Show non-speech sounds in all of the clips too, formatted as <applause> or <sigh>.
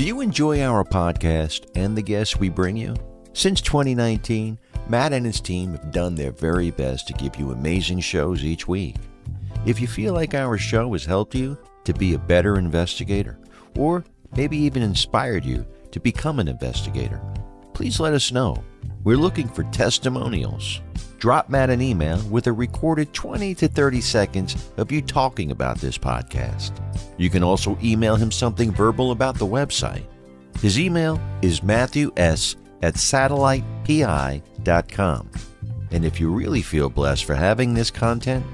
Do you enjoy our podcast and the guests we bring you? Since 2019, Matt and his team have done their very best to give you amazing shows each week. If you feel like our show has helped you to be a better investigator, or maybe even inspired you to become an investigator, please let us know. We're looking for testimonials. Drop Matt an email with a recorded 20 to 30 seconds of you talking about this podcast. You can also email him something verbal about the website. His email is Matthew S. at satellitepi.com. And if you really feel blessed for having this content,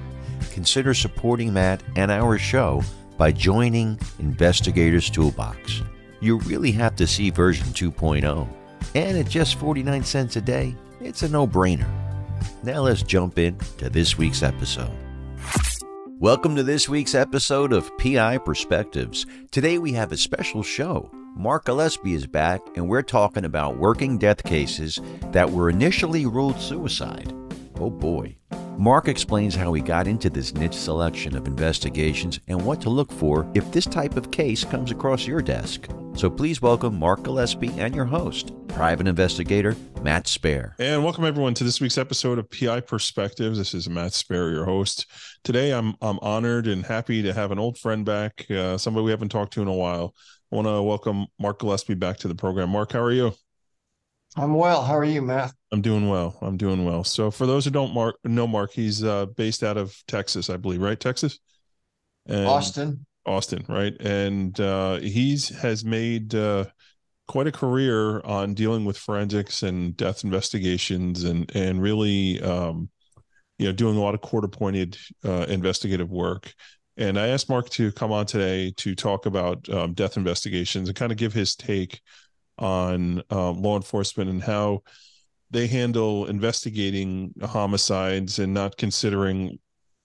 consider supporting Matt and our show by joining Investigators Toolbox. You really have to see version 2.0. And at just 49 cents a day, it's a no brainer. Now let's jump in to this week's episode. Welcome to this week's episode of PI Perspectives. Today we have a special show. Mark Gillespie is back, and we're talking about working death cases that were initially ruled suicide. Oh boy. Mark explains how he got into this niche selection of investigations and what to look for if this type of case comes across your desk. So please welcome Mark Gillespie and your host, private investigator Matt Spaier. And welcome everyone to this week's episode of PI Perspectives. This is Matt Spaier, your host. Today, I'm I'm honored and happy to have an old friend back, uh, somebody we haven't talked to in a while. I want to welcome Mark Gillespie back to the program. Mark, how are you? I'm well. How are you, Matt? I'm doing well. I'm doing well. So, for those who don't Mark, know Mark, he's uh, based out of Texas, I believe, right? Texas, and Austin. Austin, right? And uh, he's has made uh, quite a career on dealing with forensics and death investigations, and and really, um, you know, doing a lot of court appointed uh, investigative work. And I asked Mark to come on today to talk about um, death investigations and kind of give his take on uh, law enforcement and how they handle investigating homicides and not considering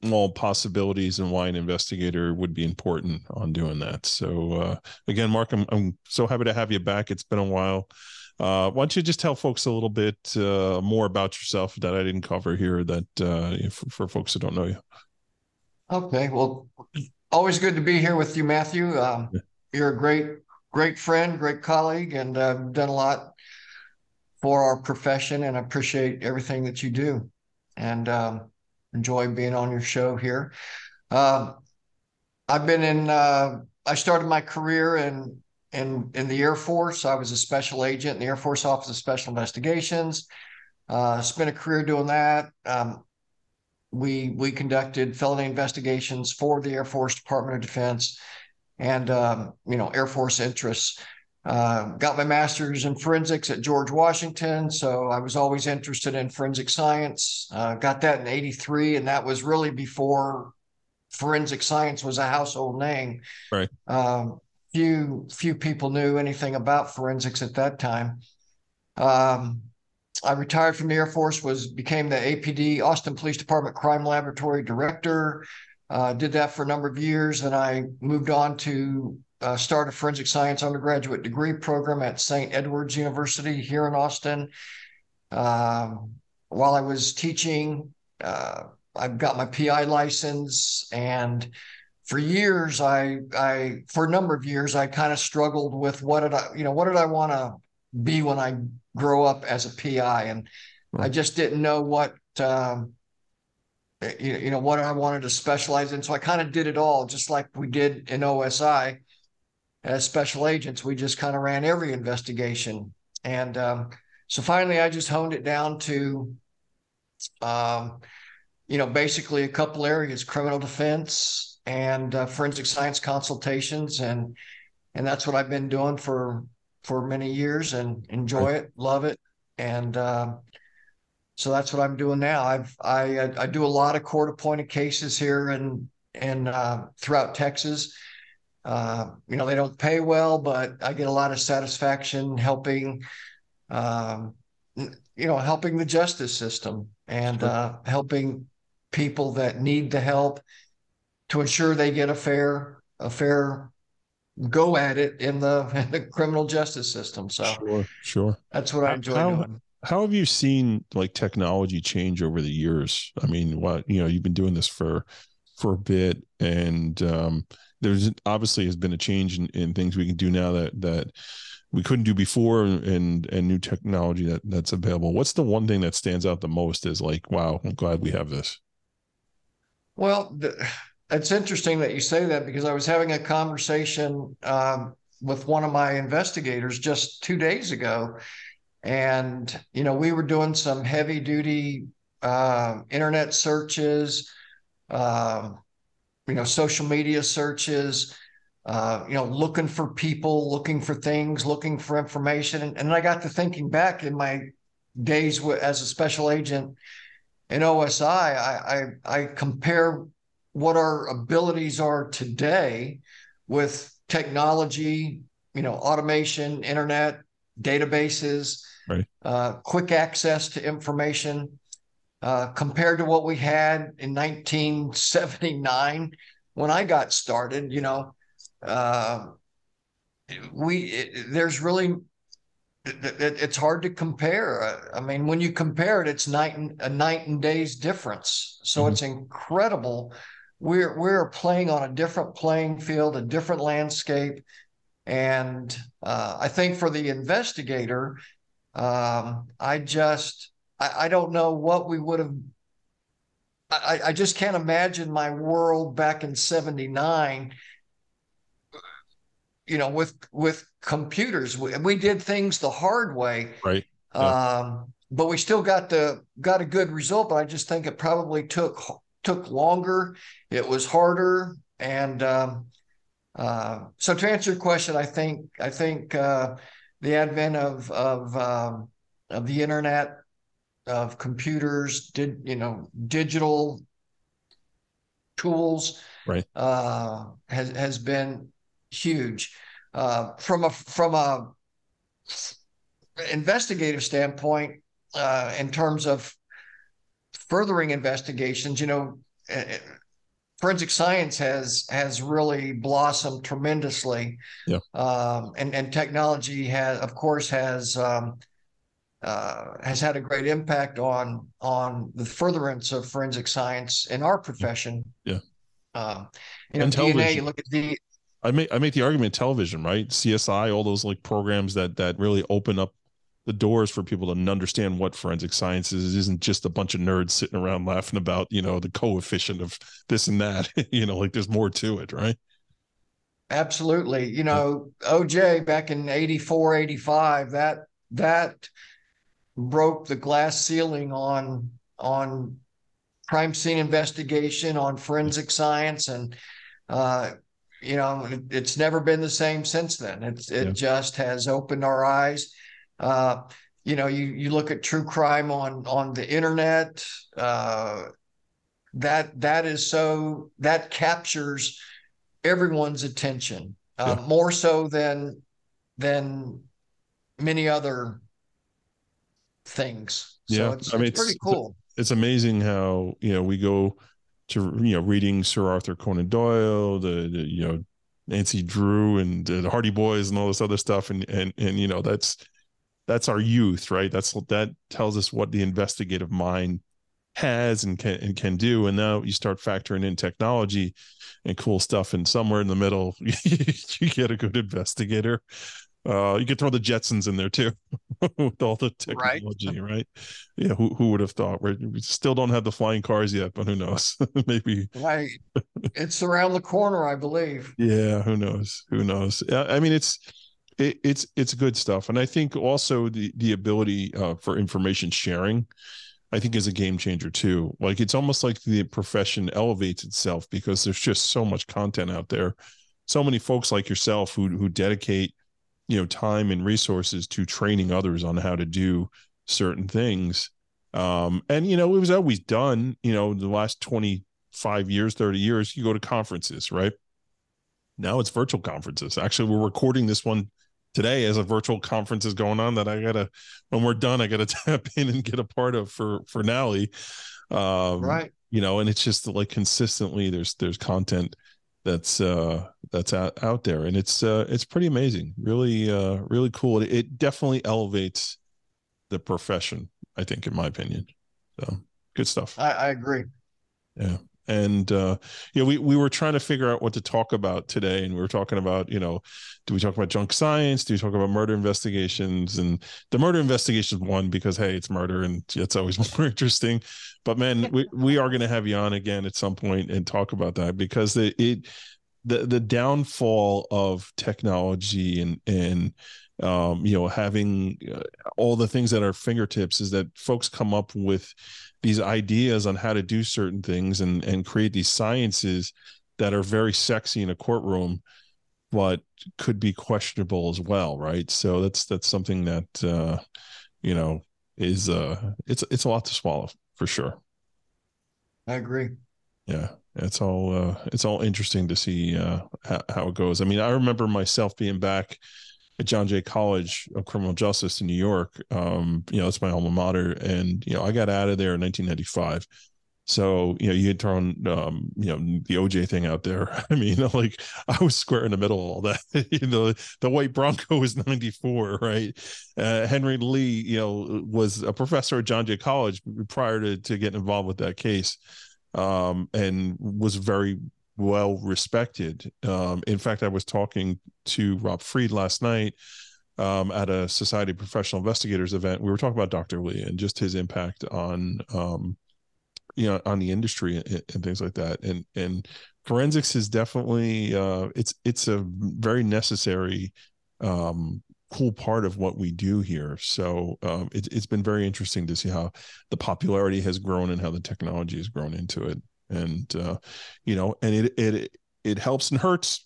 all possibilities and why an investigator would be important on doing that. So uh, again, Mark, I'm, I'm so happy to have you back. It's been a while. Uh, why don't you just tell folks a little bit uh, more about yourself that I didn't cover here that uh, for, for, folks who don't know you? Okay. Well, always good to be here with you, Matthew. Um, yeah. You're a great great friend, great colleague, and uh, done a lot for our profession. And I appreciate everything that you do, and um, enjoy being on your show here. Uh, I've been in. Uh, I started my career in in in the Air Force. I was a special agent in the Air Force Office of Special Investigations. Uh, spent a career doing that. Um, we we conducted felony investigations for the Air Force Department of Defense and um, you know Air Force interests. Uh, got my master's in forensics at George Washington, so I was always interested in forensic science. Uh, got that in '83, and that was really before forensic science was a household name. Right. Um, few few people knew anything about forensics at that time. Um, I retired from the Air Force, was became the APD Austin Police Department Crime Laboratory Director. Uh, did that for a number of years, and I moved on to uh, start a forensic science undergraduate degree program at St. Edward's University here in Austin. Uh, while I was teaching, uh, I got my PI license, and for years, I, I for a number of years, I kind of struggled with what did I, you know, what did I want to be when I grow up as a PI, and right. I just didn't know what. Um, you know what I wanted to specialize in. So I kind of did it all, just like we did in OSI as special agents. We just kind of ran every investigation, and um, so finally I just honed it down to, um, you know, basically a couple areas: criminal defense and uh, forensic science consultations, and and that's what I've been doing for for many years, and enjoy it, love it, and. Uh, so that's what I'm doing now. I've I I do a lot of court appointed cases here and and uh, throughout Texas. Uh, you know they don't pay well, but I get a lot of satisfaction helping, um, you know, helping the justice system and uh, helping people that need the help to ensure they get a fair a fair go at it in the, <laughs> in the criminal justice system. So sure, sure. That's what I enjoy how, doing how have you seen like technology change over the years? I mean, what you know, you've been doing this for for a bit, and um, there's obviously has been a change in, in things we can do now that that we couldn't do before and and new technology that that's available. What's the one thing that stands out the most is like wow i'm glad we have this? Well the, it's interesting that you say that because i was having a conversation um, with one of my investigators just two days ago. And you know we were doing some heavy duty uh, internet searches uh, you know social media searches uh, you know, looking for people, looking for things, looking for information. And, and I got to thinking back in my days as a special agent in OSI, I, I, I compare what our abilities are today with technology, you know, automation, internet, databases, right. uh, quick access to information, uh, compared to what we had in 1979 when I got started. You know, uh, we it, there's really it, it's hard to compare. I mean, when you compare it, it's night and a night and days difference. So mm-hmm. it's incredible. We're we're playing on a different playing field, a different landscape, and uh, I think for the investigator, um, I just I, I don't know what we would have. I, I just can't imagine my world back in '79 you know with with computers we, we did things the hard way right yeah. um, but we still got the got a good result but i just think it probably took took longer it was harder and um, uh, so to answer your question i think i think uh, the advent of of um, of the internet of computers did you know digital tools right uh, has has been huge. Uh, from a from a investigative standpoint, uh, in terms of furthering investigations, you know, uh, forensic science has has really blossomed tremendously. Yeah. Um, and and technology has, of course, has um, uh, has had a great impact on on the furtherance of forensic science in our profession. Yeah. Um, you know, and DNA. You look at the I make I make the argument television, right? CSI, all those like programs that that really open up the doors for people to understand what forensic science is. It isn't just a bunch of nerds sitting around laughing about, you know, the coefficient of this and that. <laughs> you know, like there's more to it, right? Absolutely. You know, OJ back in 84, 85, that that broke the glass ceiling on on crime scene investigation, on forensic science and uh, you know, it, it's never been the same since then. It's it yeah. just has opened our eyes. Uh, you know, you you look at true crime on on the internet. Uh, that that is so that captures everyone's attention uh, yeah. more so than than many other things. So yeah, it's, I mean, it's pretty cool. It's amazing how you know we go to you know reading Sir Arthur Conan Doyle, the, the you know Nancy Drew and the Hardy Boys and all this other stuff, and and and you know that's that's our youth, right? That's that tells us what the investigative mind has and can and can do. And now you start factoring in technology and cool stuff, and somewhere in the middle, <laughs> you get a good investigator uh, you could throw the Jetsons in there too, <laughs> with all the technology, right? right? Yeah, who who would have thought? We're, we still don't have the flying cars yet, but who knows? <laughs> Maybe. Right. it's around the corner, I believe. Yeah, who knows? Who knows? I mean, it's it, it's it's good stuff, and I think also the the ability uh, for information sharing. I think is a game changer too. Like it's almost like the profession elevates itself because there's just so much content out there. So many folks like yourself who who dedicate you know time and resources to training others on how to do certain things. Um and you know it was always done you know the last 25 years 30 years you go to conferences right? Now it's virtual conferences. Actually we're recording this one today as a virtual conference is going on that i gotta when we're done i gotta <laughs> tap in and get a part of for for nally. Um right. you know and it's just like consistently there's there's content that's uh that's out, out there. And it's uh it's pretty amazing. Really uh really cool. It, it definitely elevates the profession i think in my opinion. So good stuff. I, I agree. Yeah And uh, you know, we we were trying to figure out what to talk about today, and we were talking about you know, do we talk about junk science? Do we talk about murder investigations? And the murder investigations one because hey, it's murder, and it's always <laughs> more interesting. But man, we we are going to have you on again at some point and talk about that because it, it the the downfall of technology and and um, you know having uh, all the things at our fingertips is that folks come up with these ideas on how to do certain things and and create these sciences that are very sexy in a courtroom but could be questionable as well right? So that's that's something that uh you know is uh it's it's a lot to swallow for sure. I agree. Yeah it's all uh it's all interesting to see uh how, how it goes. I mean i remember myself being back at John Jay College of Criminal Justice in New York. Um, you know, it's my alma mater, and you know, I got out of there in 1995. So you know, you had thrown um, you know the OJ thing out there. <laughs> I mean, <laughs> like I was square in the middle of all that. <laughs> you know, the white Bronco was 94, right? Uh, Henry Lee, you know, was a professor at John Jay College prior to to getting involved with that case, um, and was very well respected. Um, in fact, I was talking to Rob Freed last night um, at a Society of Professional Investigators event. We were talking about Dr. Lee and just his impact on, um, you know, on the industry and, and, things like that. And and forensics is definitely uh, it's it's a very necessary. Um, cool part of what we do here so um, it, it's been very interesting to see how the popularity has grown and how the technology has grown into it and uh, you know, and it it it helps and hurts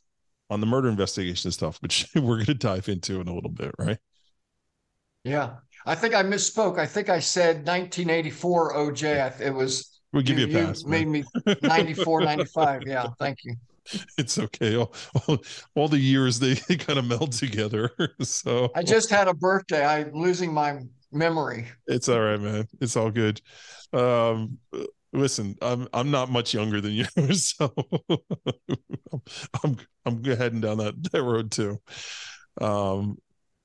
on the murder investigation stuff, which <laughs> we're going to dive into in a little bit, right? Yeah, I think I misspoke. I think I said 1984 OJ. It was. We'll give you, you a pass. You made me 94, 95. Yeah, <laughs> thank you. It's okay. All, all, all the years they, they kind of meld together. <laughs> So I just had a birthday. I'm losing my memory. It's all right, man. It's all good. Um, listen, I'm I'm not much younger than you, <laughs> so I'm I'm heading down that, that road too. Um,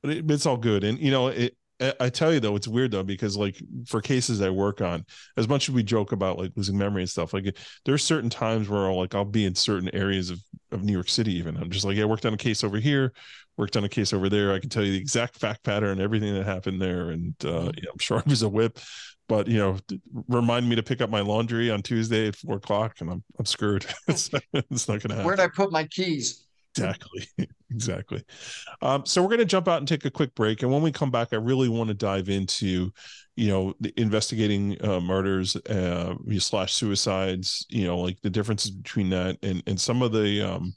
but it, it's all good, and you know, it. I tell you though, it's weird though because like for cases I work on, as much as we joke about like losing memory and stuff, like there's certain times where I'll, like I'll be in certain areas of of New York City. Even I'm just like, yeah, I worked on a case over here, worked on a case over there. I can tell you the exact fact pattern, everything that happened there, and uh, mm-hmm. yeah, I'm sure sharp <laughs> as a whip but you know, remind me to pick up my laundry on Tuesday at four o'clock, and I'm I'm screwed. it's, <laughs> it's not going to happen. Where'd I put my keys? Exactly, <laughs> exactly. Um, so we're going to jump out and take a quick break, and when we come back, I really want to dive into, you know, the investigating uh, murders uh, slash suicides. You know, like the differences between that and and some of the um,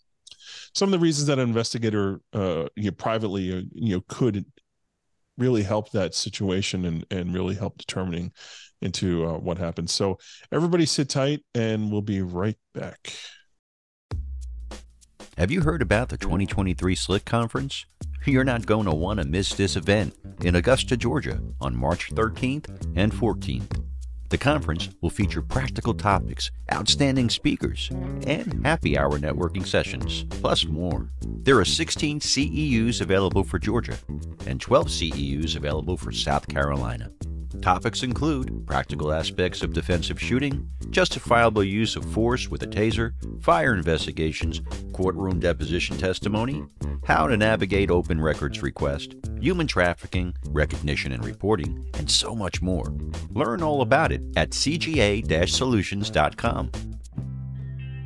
some of the reasons that an investigator uh, you know, privately uh, you know could really help that situation and and really help determining into uh, what happens. So everybody sit tight, and we'll be right back. Have you heard about the 2023 Slick Conference? You're not going to want to miss this event in Augusta, Georgia on March 13th and 14th. The conference will feature practical topics, outstanding speakers, and happy hour networking sessions, plus more. There are 16 CEUs available for Georgia and 12 CEUs available for South Carolina. Topics include practical aspects of defensive shooting, justifiable use of force with a taser, fire investigations, courtroom deposition testimony, how to navigate open records request, human trafficking, recognition and reporting, and so much more. Learn all about it at cga-solutions.com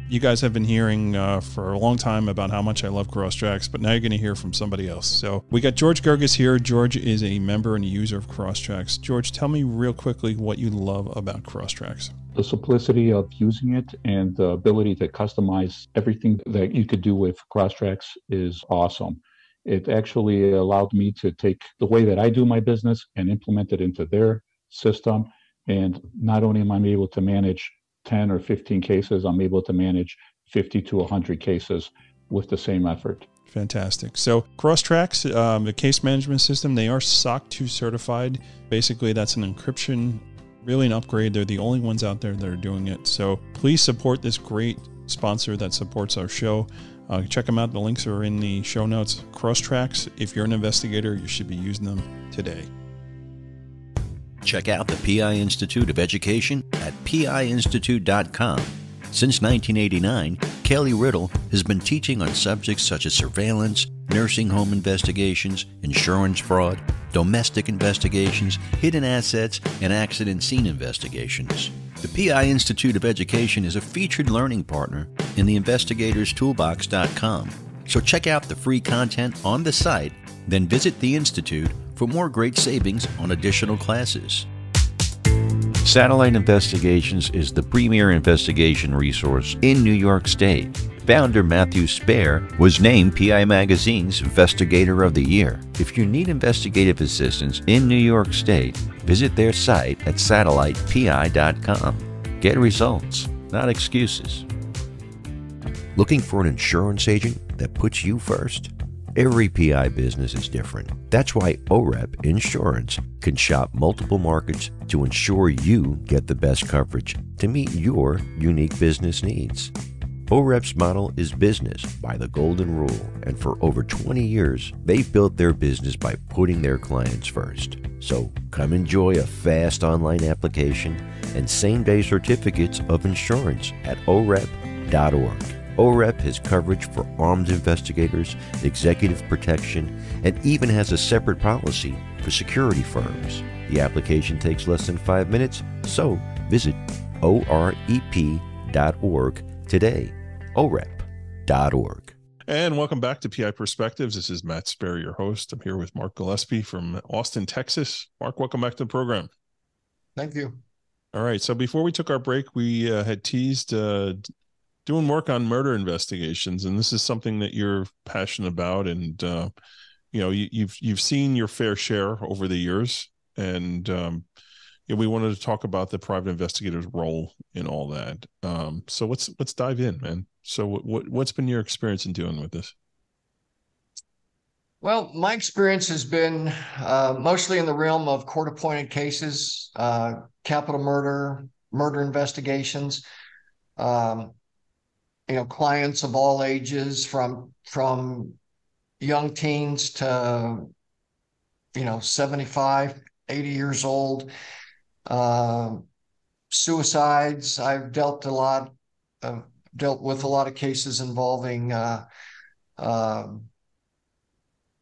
you guys have been hearing uh, for a long time about how much I love Crosstracks, but now you're going to hear from somebody else. So we got George Gerges here. George is a member and a user of Crosstracks. George, tell me real quickly what you love about Crosstracks. The simplicity of using it and the ability to customize everything that you could do with Crosstracks is awesome. It actually allowed me to take the way that I do my business and implement it into their system. And not only am I able to manage 10 or 15 cases, I'm able to manage 50 to 100 cases with the same effort. Fantastic. So Crosstracks, um, the case management system, they are SOC 2 certified. Basically, that's an encryption, really an upgrade. They're the only ones out there that are doing it. So please support this great sponsor that supports our show. Uh, check them out. The links are in the show notes. Crosstracks, if you're an investigator, you should be using them today. Check out the PI Institute of Education at piinstitute.com Since 1989, Kelly Riddle has been teaching on subjects such as surveillance, nursing home investigations, insurance fraud, domestic investigations, hidden assets, and accident scene investigations. The PI Institute of Education is a featured learning partner in the investigatorstoolbox.com. So check out the free content on the site, then visit the Institute for more great savings on additional classes. Satellite Investigations is the premier investigation resource in New York State. Founder Matthew Spaier was named PI Magazine's Investigator of the Year. If you need investigative assistance in New York State, visit their site at satellitepi.com. Get results, not excuses. Looking for an insurance agent that puts you first? Every PI business is different. That's why OREP Insurance can shop multiple markets to ensure you get the best coverage to meet your unique business needs. OREP's model is business by the golden rule, and for over 20 years, they've built their business by putting their clients first. So come enjoy a fast online application and same day certificates of insurance at orep.org. OREP has coverage for armed investigators, executive protection, and even has a separate policy for security firms. The application takes less than five minutes, so visit orep.org today. orep.org. And welcome back to PI Perspectives. This is Matt Spaier, your host. I'm here with Mark Gillespie from Austin, Texas. Mark, welcome back to the program. Thank you. All right. So before we took our break, we uh, had teased uh, doing work on murder investigations, and this is something that you're passionate about, and uh, you know you, you've, you've seen your fair share over the years, and um, know, we wanted to talk about the private investigator's role in all that. Um, so let's let's dive in, man. So what what's been your experience in dealing with this? Well, my experience has been uh, mostly in the realm of court appointed cases, uh, capital murder, murder investigations. Um, you know clients of all ages from from young teens to you know 75 80 years old. Uh, suicides i've dealt a lot uh, dealt with a lot of cases involving uh, uh,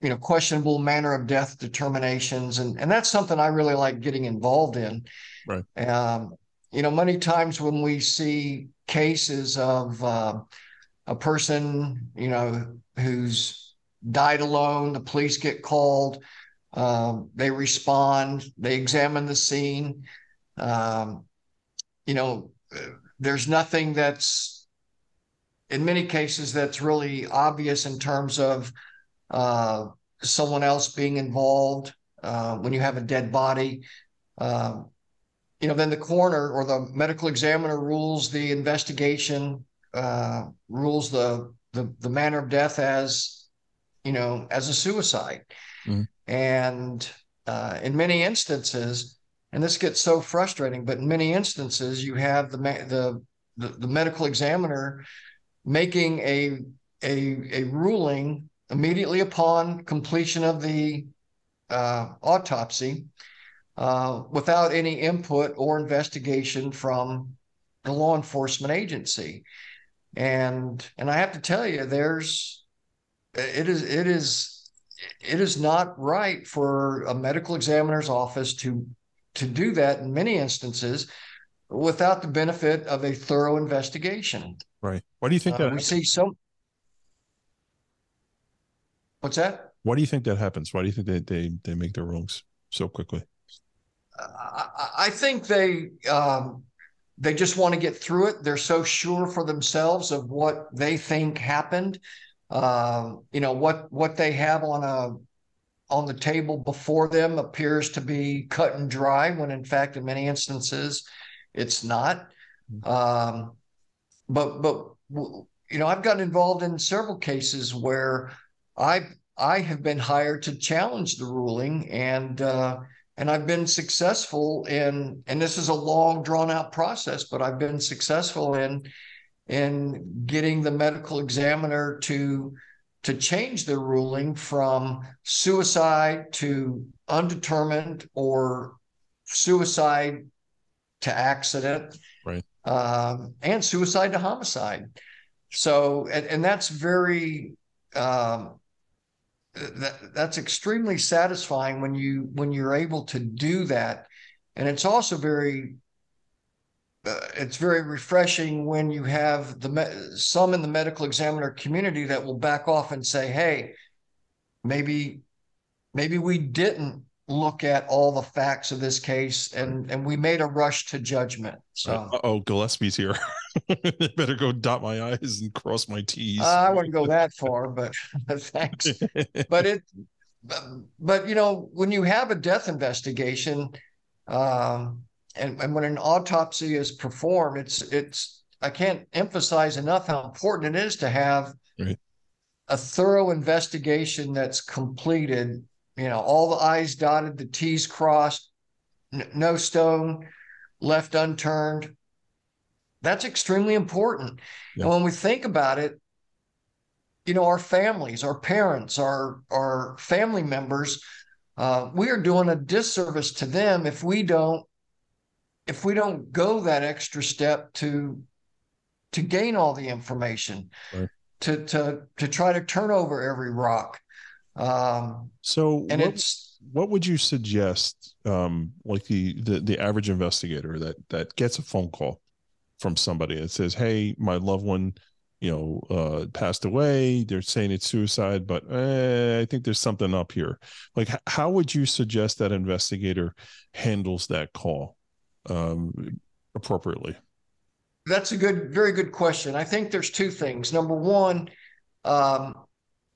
you know questionable manner of death determinations and and that's something i really like getting involved in. Right. Um, you know many times when we see cases of uh, a person, you know, who's died alone. The police get called. Um, they respond. They examine the scene. Um, you know, there's nothing that's, in many cases, that's really obvious in terms of uh, someone else being involved uh, when you have a dead body. Uh, you know, then the coroner or the medical examiner rules the investigation, uh, rules the, the the manner of death as, you know, as a suicide, mm-hmm. and uh, in many instances, and this gets so frustrating, but in many instances, you have the the the, the medical examiner making a a a ruling immediately upon completion of the uh, autopsy uh, without any input or investigation from the law enforcement agency. And and I have to tell you, there's it is it is it is not right for a medical examiner's office to to do that in many instances without the benefit of a thorough investigation. Right. Why do you think uh, that we see some? What's that? Why do you think that happens? Why do you think they they, they make their rulings so quickly? I think they um, they just want to get through it. They're so sure for themselves of what they think happened. Uh, you know what what they have on a on the table before them appears to be cut and dry, when in fact, in many instances, it's not. Um, but but you know, I've gotten involved in several cases where I I have been hired to challenge the ruling and. Uh, and I've been successful in, and this is a long drawn out process, but I've been successful in in getting the medical examiner to to change the ruling from suicide to undetermined or suicide to accident. Right. um, and suicide to homicide. So, and, and that's very, um, that, that's extremely satisfying when you when you're able to do that, and it's also very uh, it's very refreshing when you have the me- some in the medical examiner community that will back off and say, "Hey, maybe maybe we didn't look at all the facts of this case and and we made a rush to judgment." So, oh, Gillespie's here. <laughs> <laughs> Better go dot my i's and cross my t's. Uh, I wouldn't go that far, but, <laughs> but thanks. but it, but, but you know, when you have a death investigation, um, and, and when an autopsy is performed, it's it's I can't emphasize enough how important it is to have right. a thorough investigation that's completed. You know, all the I's dotted, the T's crossed, n- no stone left unturned. That's extremely important. Yeah. And when we think about it, you know, our families, our parents, our our family members, uh, we are doing a disservice to them if we don't if we don't go that extra step to to gain all the information right. to to to try to turn over every rock um so and what, it's what would you suggest um like the, the the average investigator that that gets a phone call from somebody that says hey my loved one you know uh passed away. They're saying it's suicide but eh, i think there's something up here. Like h- how would you suggest that investigator handles that call um appropriately? That's a good very good question. I think there's two things. Number one um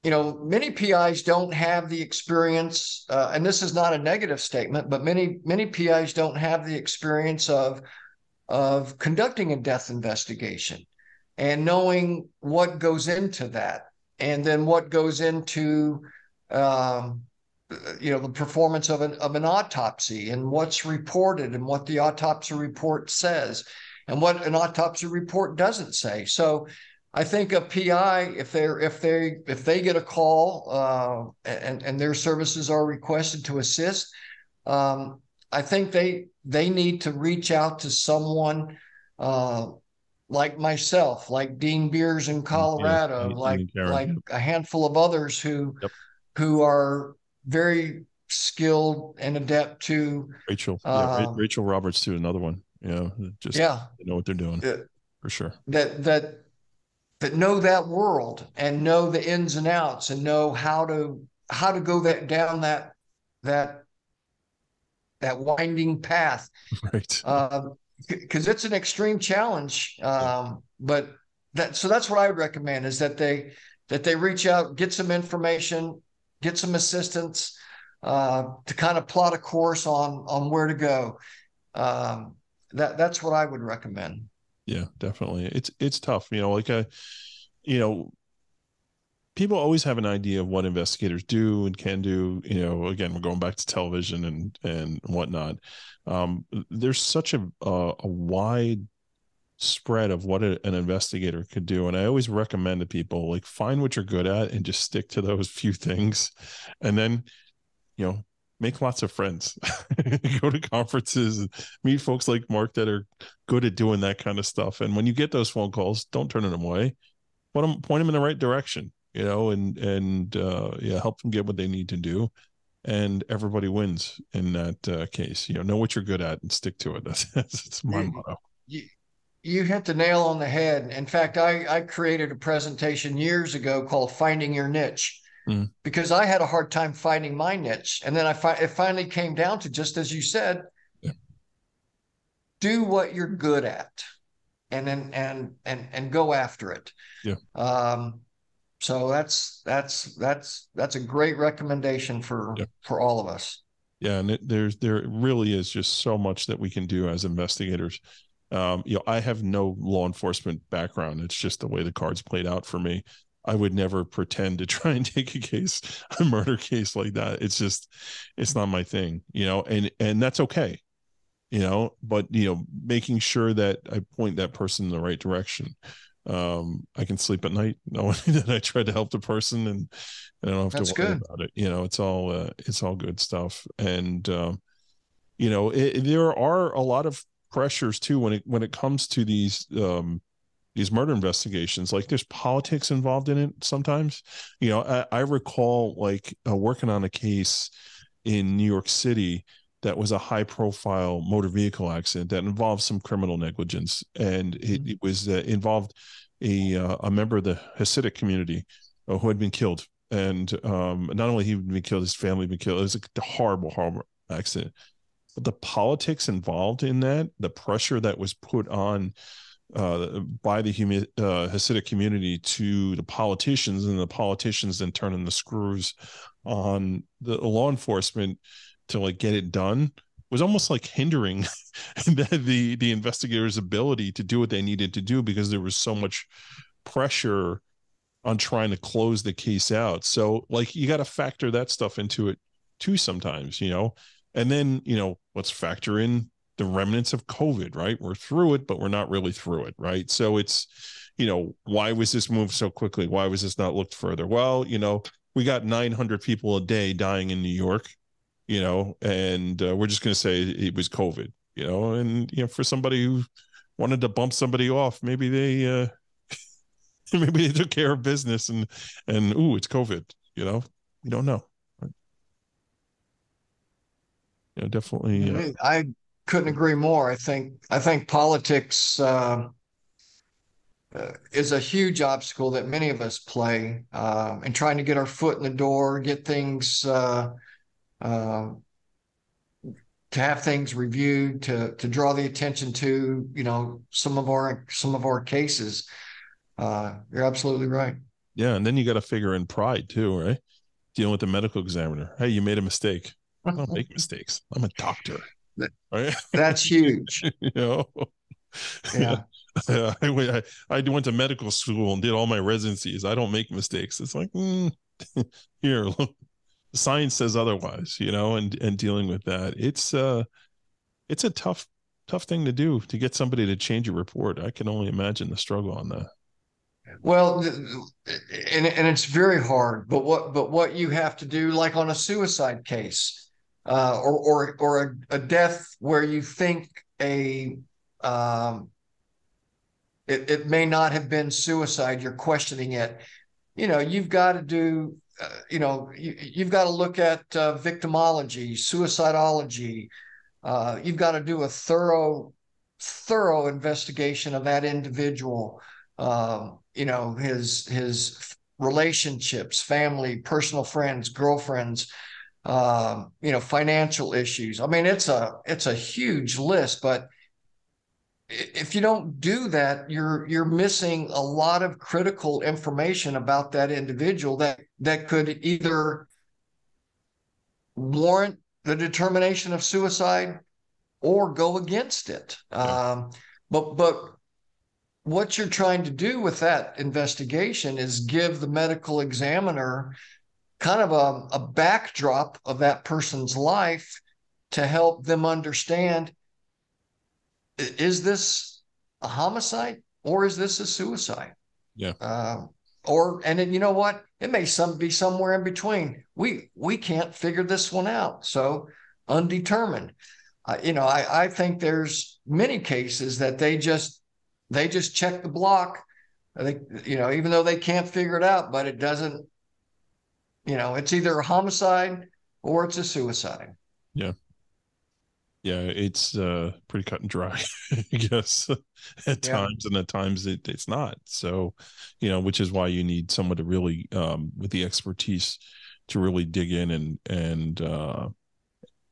you know many pis don't have the experience uh, and this is not a negative statement but many many pis don't have the experience of of conducting a death investigation and knowing what goes into that. And then what goes into um, you know the performance of an of an autopsy and what's reported and what the autopsy report says and what an autopsy report doesn't say. So i think a pi if they're if they if they get a call uh, and and their services are requested to assist um, i think they they need to reach out to someone uh, like myself like dean beers in colorado yeah, like like a handful of others who Yep. who are very skilled and adept to rachel. Yeah, Um, rachel roberts too another one. You know just yeah. they know what they're doing uh, for sure. That that that know that world and know the ins and outs and know how to how to go that down that that that winding path. <laughs> Right. Because it's an extreme challenge um, but that so that's what i would recommend is that they that they reach out get some information get some assistance uh, to kind of plot a course on on where to go. Um, that that's what i would recommend. Yeah definitely. It's it's tough you know like a you know people always have an idea of what investigators do and can do you know again we're going back to television and and whatnot. Um there's such a a, a wide spread of what a, an investigator could do and i always recommend to people like find what you're good at and just stick to those <laughs> few things. And then you know make lots of friends. <laughs> Go to conferences meet folks like mark that are good at doing that kind of stuff. And when you get those phone calls don't turn them away. Point them point them in the right direction you know and and uh yeah help them get what they need to do and everybody wins in that uh, case you know know what you're good at and stick to it that's <laughs> that's, that's my Yeah. motto you, you hit the nail on the head. In fact, I, I created a presentation years ago called Finding Your Niche Mm. because I had a hard time finding my niche. And then I fi- it finally came down to just as you said, Yeah. do what you're good at and then and and and go after it. Yeah. Um so that's that's that's that's a great recommendation for Yeah. for all of us. yeah and it, there's there really is just so much that we can do as investigators. Um you know i have no law enforcement background. It's just the way the cards played out for me. I would never pretend to <laughs> try and take a case a murder case like that. It's just it's not my thing you know and and that's okay you know but you know making sure that i point that person in the right direction um i can sleep at night <laughs> knowing that i tried to help the person and I don't have That's to worry good. about it. You know, it's all uh, it's all good stuff. And um, you know, it, there are a lot of pressures too when it when it comes to these um these murder investigations like there's politics involved in it sometimes you know i, I recall like uh, working on a case in new york city that was a high profile motor vehicle accident that involved some criminal negligence. And it, it was uh, involved a uh, a member of the hasidic community uh, who had been killed. And um, not only he had been killed his family had been killed. It was a horrible horrible accident. But the politics involved in that the pressure that was put on uh, by the humi- uh, Hasidic community to the politicians, and the politicians then turning the screws on the law enforcement to like get it done was almost like hindering <laughs> the, the the investigators' ability to do what they needed to do because there was so much pressure on trying to close the case out. So like you got to factor that stuff into it too sometimes, you know. And then, you know, let's factor in the remnants of COVID, right? We're through it, but we're not really through it, right? So it's, you know, why was this moved so quickly? Why was this not looked further? Well, you know, we got 900 people a day dying in New York, you know, and uh, we're just going to say it was COVID, you know, and, you know, for somebody who wanted to bump somebody off, maybe they, uh, <laughs> maybe they took care of business and, and, ooh, it's COVID, you know, you don't know. Yeah, definitely. Uh, I couldn't agree more. I think I think politics uh, uh, is a huge obstacle that many of us play uh, in trying to get our foot in the door, get things uh, to have things reviewed, to to draw the attention to you know some of our some of our cases. Uh, you're absolutely right. Yeah, and then you got to figure in pride too, right? Dealing with the medical examiner. Hey, you made a mistake. I don't make mistakes. I'm a doctor. Right? That's huge. <laughs> you know? Yeah. <laughs> yeah. I, I went to medical school and did all my residencies. I don't make mistakes. It's like, mm, <laughs> here, look, science says otherwise, you know, and, and dealing with that. It's, uh, it's a tough, tough thing to do to get somebody to change a report. I can only imagine the struggle on that. Well, and and it's very hard. But what but what you have to do, like on a suicide case, uh, or or or a, a, death where you think a um, it, it may not have been suicide. You're questioning it. You know, you've got to do. Uh, you know, you, have got to look at uh, victimology, suicidology. Uh, you've got to do a thorough, thorough investigation of that individual. Um, you know, his his relationships, family, personal friends, girlfriends um, you know, financial issues. I mean, it's a it's a huge list, but if you don't do that, you're you're missing a lot of critical information about that individual that that could either warrant the determination of suicide or go against it. Um, but but what you're trying to do with that investigation is give the medical examiner kind of a, a backdrop of that person's life to help them understand is this a homicide or is this a suicide? Yeah. Uh, or and then you know what? It may some be somewhere in between. We we can't figure this one out. So undetermined. Uh, you know, I, I think there's many cases that they just they just check the block. I think you know, even though they can't figure it out, but it doesn't you know, it's either a homicide or it's a suicide. Yeah. Yeah, it's uh, pretty cut and dry, <laughs> I guess, <laughs> at yeah. times, and at times it, it's not. So, you know, which is why you need someone to really, um, with the expertise, to really dig in and and uh,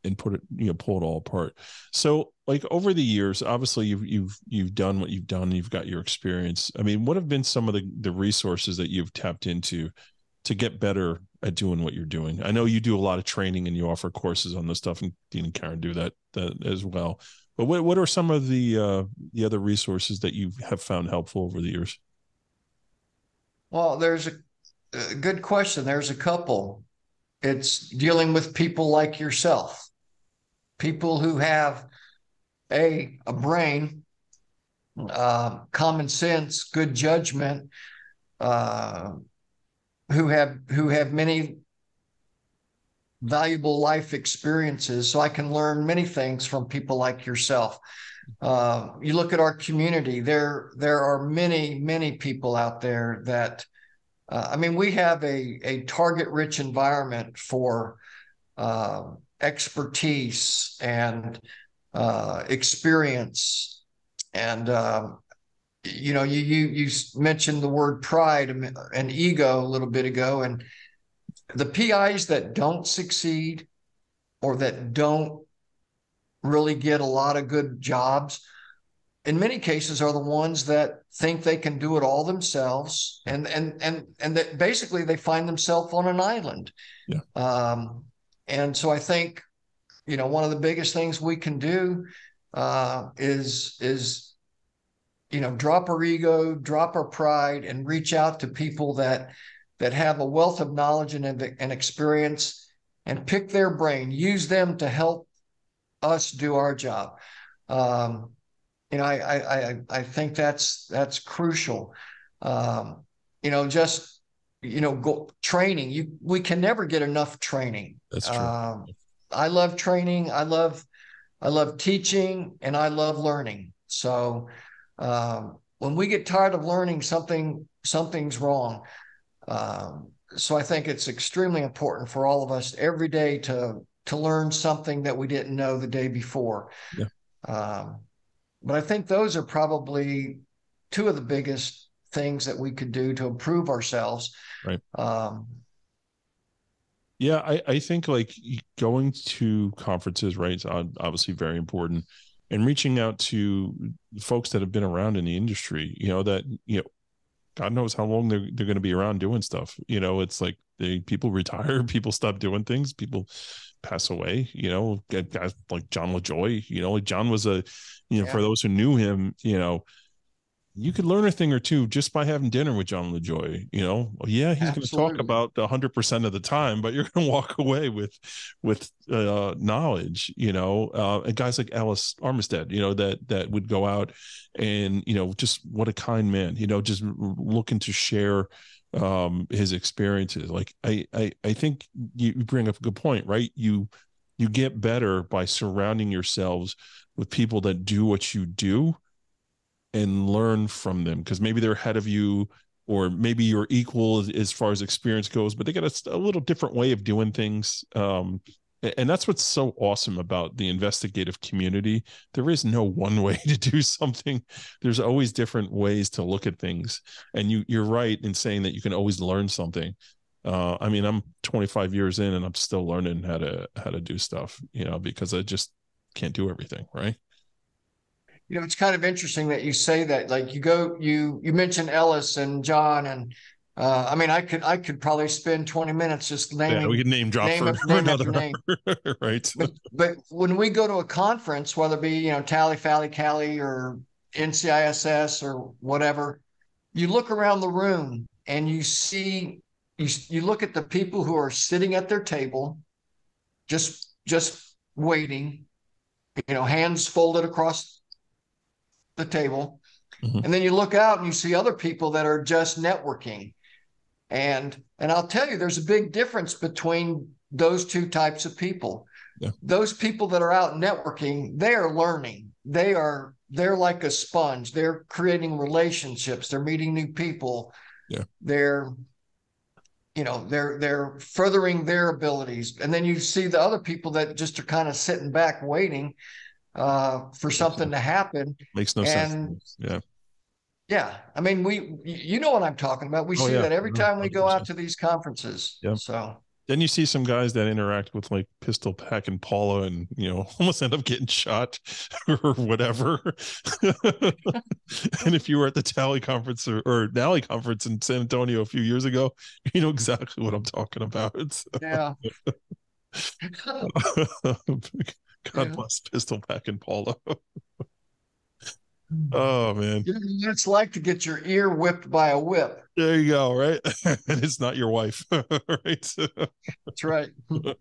and put it, you know, pull it all apart. So, like over the years, obviously you've you've you've done what you've done. You've got your experience. I mean, what have been some of the the resources that you've tapped into to get better at doing what you're doing. I know you do a lot of training and you offer courses on this stuff, and Dean and Karen do that, that as well. But what what are some of the uh, the other resources that you have found helpful over the years? Well, there's a, a good question. There's a couple. It's dealing with people like yourself, people who have a a brain, uh, common sense, good judgment, uh, who have who have many valuable life experiences so I can learn many things from people like yourself. Uh, you look at our community, there, there are many, many people out there that, uh, I mean, we have a, a target rich environment for uh, expertise and uh, experience. And, um, you know, you, you, you mentioned the word pride and ego a little bit ago, and the PIs that don't succeed or that don't really get a lot of good jobs in many cases are the ones that think they can do it all themselves and and and and that basically they find themselves on an island yeah. um, and so i think you know one of the biggest things we can do uh, is is you know drop our ego drop our pride and reach out to people that that have a wealth of knowledge and, and experience and pick their brain, use them to help us do our job. Um, you know, I, I, I think that's, that's crucial. Um, you know, just, you know, go training, you, we can never get enough training. That's true. Um, I love training. I love, I love teaching and I love learning. So, um, when we get tired of learning something, something's wrong. Um, so I think it's extremely important for all of us every day to to learn something that we didn't know the day before. Yeah. Um, but I think those are probably two of the biggest things that we could do to improve ourselves. Right. Um, yeah, I, I think like going to conferences, right, is obviously very important, and reaching out to folks that have been around in the industry, you know, that you know God knows how long they're they're going to be around doing stuff. You know, it's like they people retire, <laughs> people stop doing things, people pass away. You know, guys like John LaJoy. You know, like John was a, you know, yeah. for those who knew him, you know, you could learn a thing or two just by having dinner with John LaJoy. You know, yeah, he's going to talk about hundred percent of the time, but you're <laughs> going to walk away with with uh, knowledge. You know, uh, and guys like Ellis Armistead, you know, that that would go out and you know, just what a kind man. You know, just looking to share um his experiences like i i i think you bring up a good point right you you get better by surrounding yourselves with people that do what you do and learn from them because maybe they're ahead of you or maybe you're equal as, as far as experience goes but they got a, a little different way of doing things um, and that's what's so awesome about the investigative community. There is no one <laughs> way to do something. There's always different ways to look at things. And you you're right in saying that you can always learn something. Uh, i mean i'm 25 years in and i'm still learning how to how to do stuff you know because i just can't do everything right you know, it's kind of interesting that you say that. Like you go, you you mentioned Ellis and John, and uh, I mean, I could I could probably spend twenty minutes just naming. Yeah, we could name drop name for, <laughs> for another name. <laughs> right? But, but when we go to a conference, whether it be you know TALI FALI CALI or NCISS or whatever, you look around the room and you see you you look at the people who are sitting at their table, just just waiting, you know, hands folded across the table. Mm-hmm. And then you look out and you see other people that are just networking. And and I'll tell you, there's a big difference between those two types of people. Yeah. Those people that are out networking, they are learning. They are they're like a sponge. They're creating relationships. They're meeting new people. Yeah. They're you know they're they're furthering their abilities and then you see the other people that just are kind of sitting back waiting uh, for something to happen. Makes no and, sense. Yeah. Yeah. I mean, we, you know what I'm talking about. We oh, see yeah. that every mm-hmm. time we go out to these conferences. Yeah. So then you see some guys that interact with like pistol pack and Paula and, you know, <laughs> almost end up getting shot <laughs> or whatever. <laughs> and if you were at the TALI conference or, or NALI conference in San Antonio a few years ago, you know exactly what I'm talking about. So. Yeah. God yeah. bless Pistol Pack and Paula. <laughs> Oh man, you know what it's like to get your ear whipped by a whip. there you go. Right, <laughs> and it's not your wife, <laughs> right? That's right. <laughs>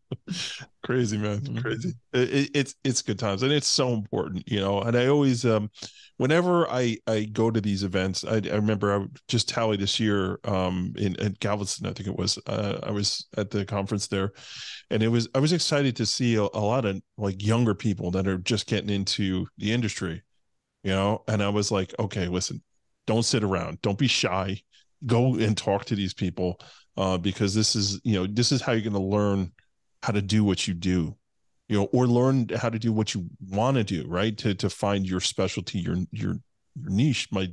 crazy man Mhm. crazy it, it- it's it's good times and it's so important you know and i always um whenever i i go to these events i, I remember i just tallied this year um in at galveston i think it was uh, i was at the conference there and it was i was excited to see a, a lot of like younger people that are just getting into the industry you know? And i was like okay listen don't sit around. Don't be shy. Go and talk to these people uh, because this is you know this is how you're going to learn how to do what you do you know or learn how to do what you want to do right? To to find your specialty your your your niche by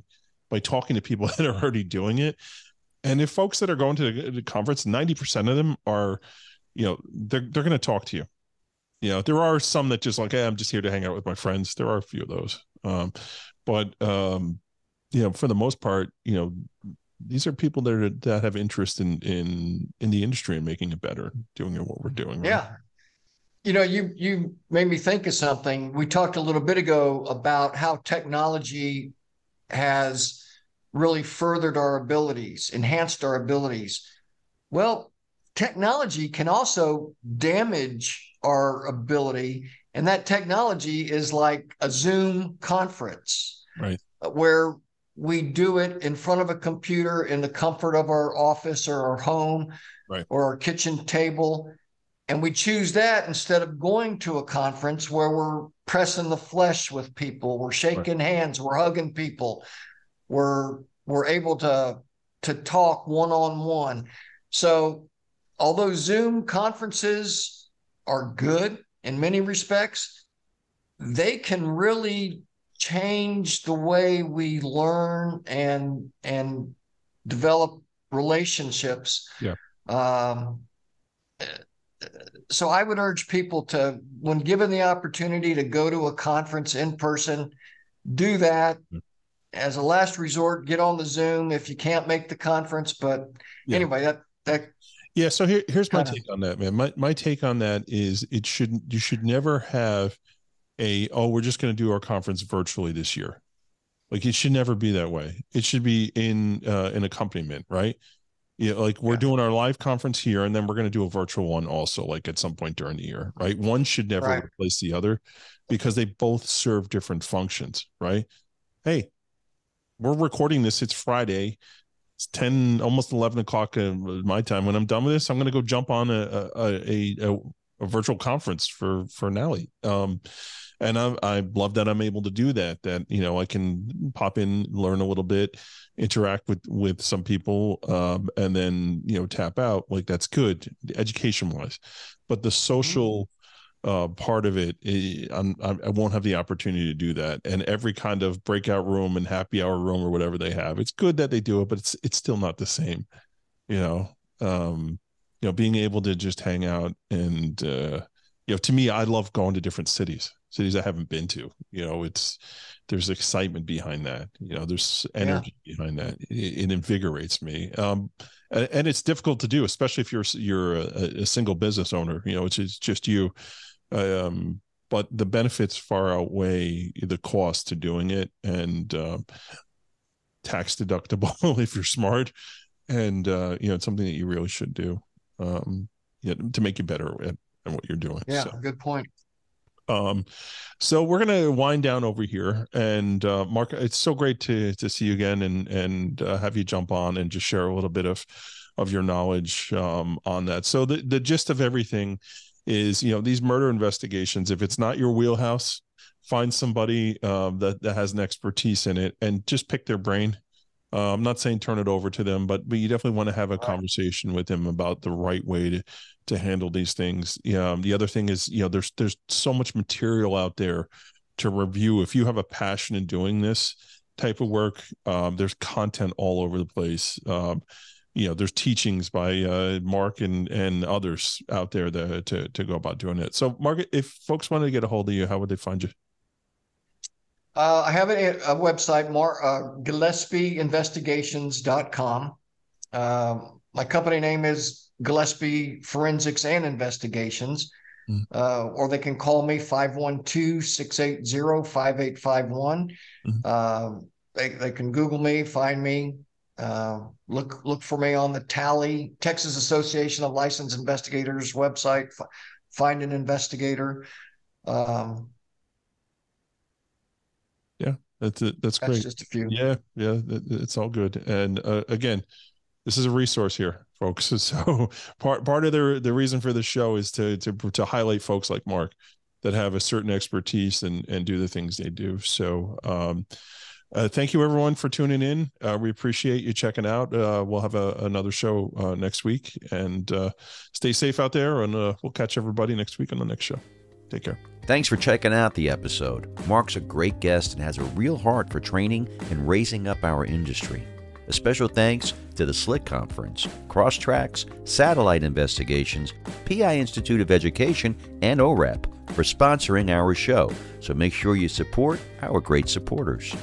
by talking to people <laughs> that are already doing it. And if folks that are going to the, the conference 90% of them are you know they're they're going to talk to you you know there are some that just like hey i'm just here to hang out with my friends there are a few of those um but um you know for the most part you know these are people that are, that have interest in in in the industry and making it better doing what we're doing right? Yeah. You know, you you made me think of something. We talked a little bit ago about how technology has really furthered our abilities, enhanced our abilities. Well, technology can also damage our ability, and that technology is like a Zoom conference, Right. Uh, where we do it in front of a computer in the comfort of our office or our home Right. or our kitchen table. And we choose that instead of going to a conference where we're pressing the flesh with people, we're shaking hands, we're hugging people, we're we're able to to talk one on one. So although Zoom conferences are good in many respects, they can really change the way we learn and and develop relationships. Yeah. Um, so I would urge people to, when given the opportunity to go to a conference in person, do that. Mm. As a last resort, get on the Zoom if you can't make the conference. But Yeah. anyway, that that Yeah, so here, here's my take on that, man. My my take on that is it shouldn't, you should never have a oh we're just going to do our conference virtually this year. Like it should never be that way. It should be in uh, an accompaniment, right? Yeah, like we're Yeah. doing our live conference here, and then we're going to do a virtual one also, like at some point during the year, right? One should never Right. replace the other because they both serve different functions, right? Hey, we're recording this. It's Friday it's 10 almost 11 o'clock uh, my time. When i'm done with this i'm going to go jump on a a, a a a virtual conference for for NALI. um and I, I love that i'm able to do that that you know i can pop in learn a little bit interact with with some people um and then you know tap out. Like that's good education wise but the social uh, part of it, eh, I'm, I'm, won't have the opportunity to do that. And every kind of breakout room and happy hour room or whatever they have, it's good that they do it, but it's it's still not the same. You know, um, you know, being able to just hang out and uh, you know, to me, I love going to different cities, cities I haven't been to. You know, it's there's excitement behind that. You know, there's energy behind that. It, it invigorates me. Um, and, and it's difficult to do, especially if you're you're a, a single business owner. You know, it's, it's just you um but the benefits far outweigh the cost to doing it and um tax deductible <laughs> if you're smart. And uh you know it's something that you really should do um yeah, to make you better at, at what you're doing. Yeah, so good point. um so we're gonna wind down over here. And uh mark it's so great to to see you again and and uh, have you jump on and just share a little bit of of your knowledge um on that. So the the gist of everything is you know these murder investigations if it's not your wheelhouse find somebody um, that that has an expertise in it and just pick their brain. Uh, i'm not saying turn it over to them but but you definitely want to have a conversation with them about the right way to to handle these things. Yeah um, the other thing is you know there's there's so much material out there to review. If you have a passion in doing this type of work um, there's content all over the place. Um, you know there's teachings by uh, mark and and others out there that, to to go about doing it so mark if folks wanted to get a hold of you how would they find you Uh, I have a, a website, Mar, uh, GillespieInvestigations.com. Um, my company name is Gillespie Forensics and Investigations. Mm. Uh, or they can call me 512 680 5851. Mm. Uh, they, they can Google me, find me, uh, look look for me on the TALI Texas Association of Licensed Investigators website. F- find an investigator. Um, yeah, that's it. That's, that's great. Just a few. Yeah, yeah, it's all good. And uh, again, this is a resource here, folks. <laughs> So part part of the the reason for the show is to to to highlight folks like Mark that have a certain expertise and and do the things they do. So um, uh, thank you everyone for tuning in. Uh, we appreciate you checking out. Uh, we'll have a, another show uh, next week, and uh, stay safe out there. And uh, we'll catch everybody next week on the next show. Take care. Thanks for checking out the episode. Mark's a great guest and has a real heart for training and raising up our industry. A special thanks to the SLIC Conference, Crosstracks, Satellite Investigations, PI Institute of Education, and OREP for sponsoring our show. So make sure you support our great supporters.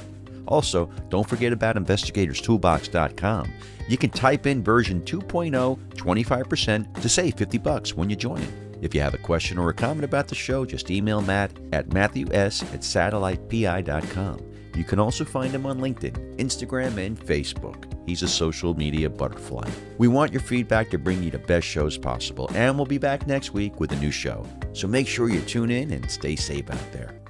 Also, don't forget about investigatorstoolbox.com. You can type in version 2.0 25% to save 50 bucks when you join. If you have a question or a comment about the show, just email Matt at matthews at satellitepi.com. You can also find him on LinkedIn, Instagram, and Facebook. He's a social media butterfly. We want your feedback to bring you the best shows possible, and we'll be back next week with a new show. So make sure you tune in and stay safe out there.